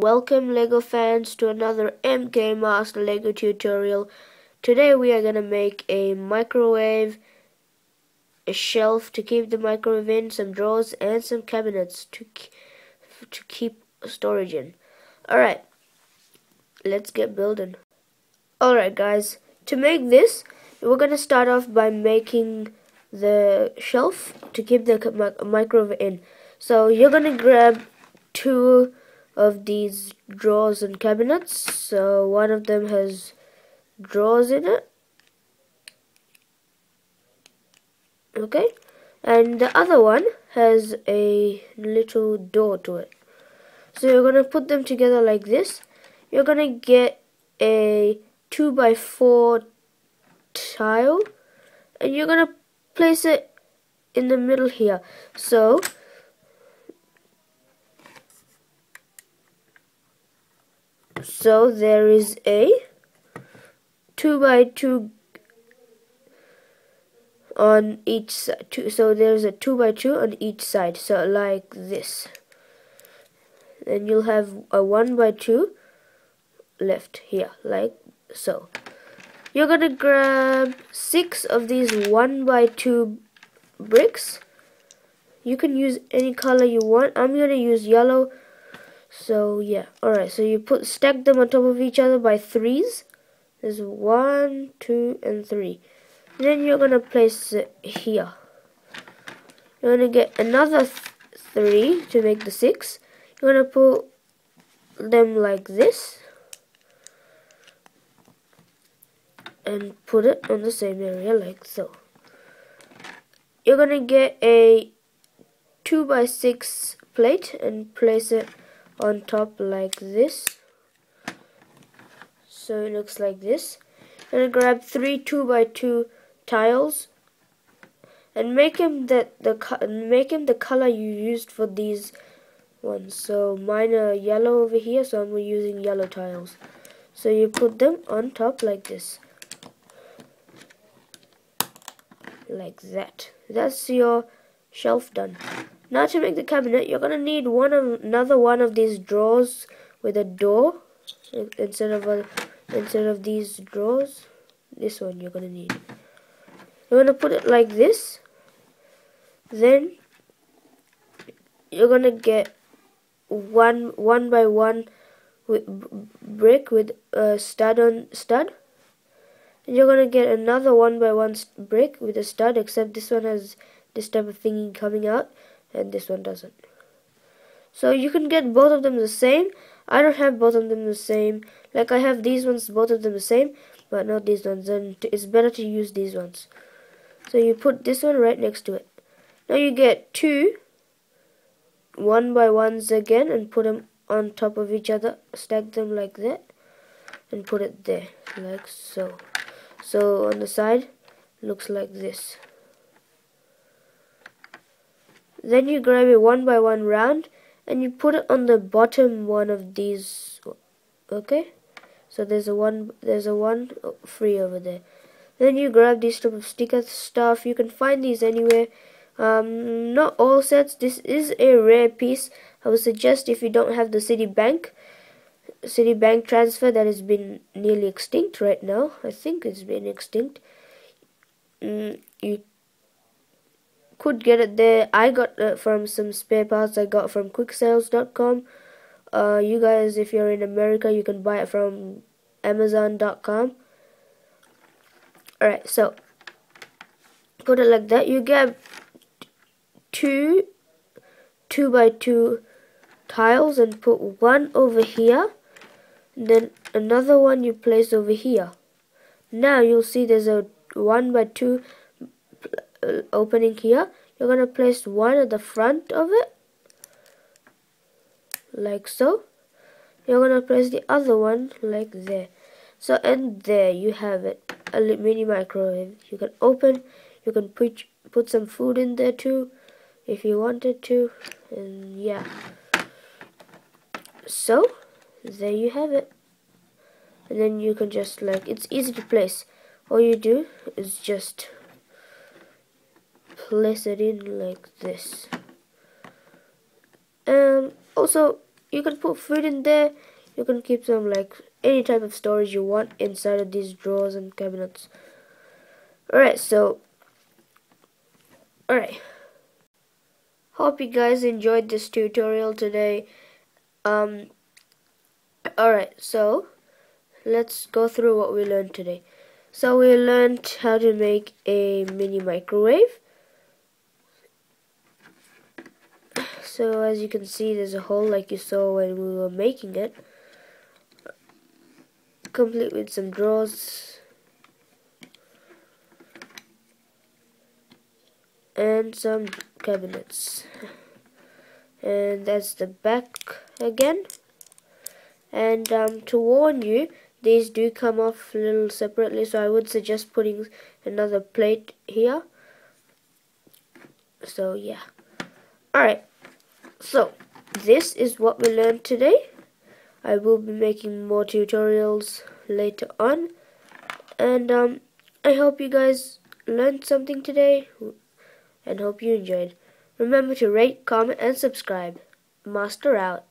welcome Lego fans to another MK Master Lego tutorial. Today we are gonna make a microwave, a shelf to keep the microwave in, some drawers and some cabinets to, to keep storage in. Alright, let's get building. Alright guys, to make this, we're gonna start off by making the shelf to keep the microwave in. So you're gonna grab two of these drawers and cabinets. So one of them has drawers in it. Okay. And the other one has a little door to it. So you're going to put them together like this. You're going to get a 2 by 4 tile and you're going to place it in the middle here. So so there is a 2 by 2 on each side so there's a 2 by 2 on each side so like this. Then you'll have a 1 by 2 left here like so. You're gonna grab six of these 1 by 2 bricks. You can use any color you want. I'm gonna use yellow so yeah, alright, so you put stack them on top of each other by threes. There's one, two, and three. And then you're gonna place it here. You're gonna get another th three to make the six. You're gonna put them like this. And put it on the same area like so. You're gonna get a 2 by 6 plate and place it on top like this. So it looks like this. And grab three two by two tiles and make him that the make him the color you used for these ones. So mine are yellow over here so I'm using yellow tiles. So you put them on top like this. Like that. That's your shelf done now to make the cabinet, you're going to need one of, another one of these drawers with a door instead of a, instead of these drawers. This one you're going to need. You're going to put it like this. Then you're going to get one one by one with brick with a stud on stud. And you're going to get another one by one brick with a stud except this one has this type of thingy coming out and this one doesn't. So you can get both of them the same. I don't have both of them the same. Like I have these ones, both of them the same, but not these ones. And it's better to use these ones. So you put this one right next to it. Now you get two one by ones again and put them on top of each other. Stack them like that and put it there like so. So on the side looks like this. Then you grab it one by one round and you put it on the bottom one of these. Okay? So there's a one there's a one free over there. Then you grab these type of sticker stuff. You can find these anywhere. Um, not all sets. This is a rare piece. I would suggest if you don't have the Citibank, Citibank transfer that has been nearly extinct right now. I think it's been extinct. Mm, you could get it there. I got it from some spare parts I got from quicksales.com. Uh, you guys, if you're in America, you can buy it from amazon.com. Alright, so put it like that. You get two two by two tiles and put one over here. then another one you place over here. Now you'll see there's a one by two Uh, opening here. You're to place one at the front of it like so. You're to place the other one like there. So and there you have it a mini microwave. You can open you can put put some food in there too if you wanted to and yeah. So there you have it. And then you can just like it's easy to place. All you do is just place it in like this. Um also you can put food in there. You can keep some like any type of storage you want inside of these drawers and cabinets. Alright so alright. Hope you guys enjoyed this tutorial today. Um alright so let's go through what we learned today. So we learned how to make a mini microwave so as you can see there's a hole like you saw when we were making it. Complete with some drawers and some cabinets. And that's the back again. And um, to warn you these do come off a little separately so I would suggest putting another plate here. So yeah. Alright so this is what we learned today. I will be making more tutorials later on. And um, I hope you guys learned something today and hope you enjoyed. Remember to rate comment and subscribe. Master out